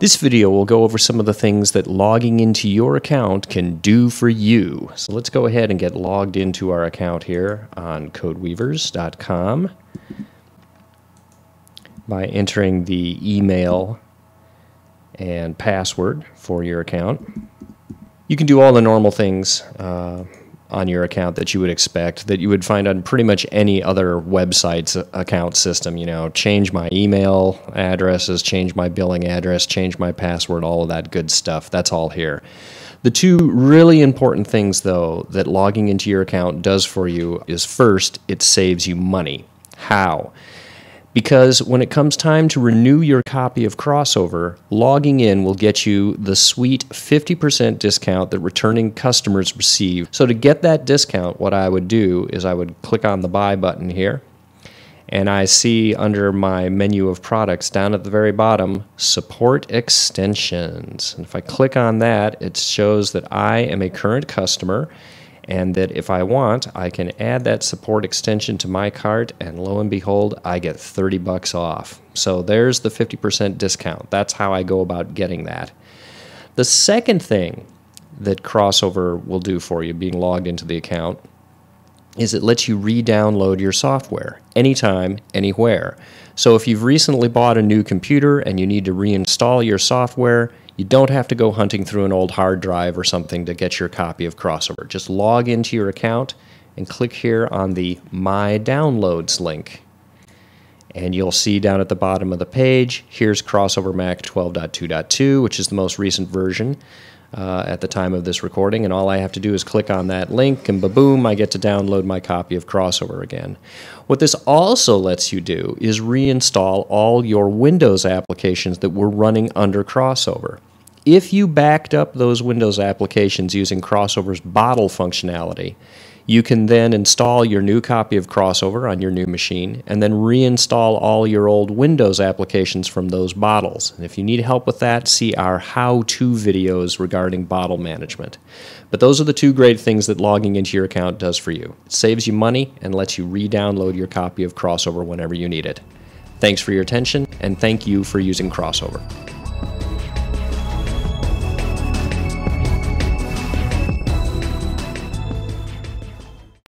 This video will go over some of the things that logging into your account can do for you. So let's go ahead and get logged into our account here on codeweavers.com by entering the email and password for your account. You can do all the normal things uh, on your account that you would expect that you would find on pretty much any other website's account system. You know, change my email addresses, change my billing address, change my password, all of that good stuff. That's all here. The two really important things, though, that logging into your account does for you is first, it saves you money. How? Because when it comes time to renew your copy of Crossover, logging in will get you the sweet 50% discount that returning customers receive. So, to get that discount, what I would do is I would click on the buy button here, and I see under my menu of products down at the very bottom support extensions. And if I click on that, it shows that I am a current customer and that if I want, I can add that support extension to my cart, and lo and behold, I get 30 bucks off. So there's the 50% discount. That's how I go about getting that. The second thing that Crossover will do for you, being logged into the account, is it lets you re-download your software anytime, anywhere. So if you've recently bought a new computer and you need to reinstall your software, you don't have to go hunting through an old hard drive or something to get your copy of Crossover. Just log into your account and click here on the My Downloads link. And you'll see down at the bottom of the page, here's Crossover Mac 12.2.2, which is the most recent version uh, at the time of this recording, and all I have to do is click on that link, and ba-boom, I get to download my copy of Crossover again. What this also lets you do is reinstall all your Windows applications that were running under Crossover. If you backed up those Windows applications using Crossover's bottle functionality, you can then install your new copy of Crossover on your new machine and then reinstall all your old Windows applications from those bottles. And if you need help with that, see our how to videos regarding bottle management. But those are the two great things that logging into your account does for you it saves you money and lets you re download your copy of Crossover whenever you need it. Thanks for your attention, and thank you for using Crossover.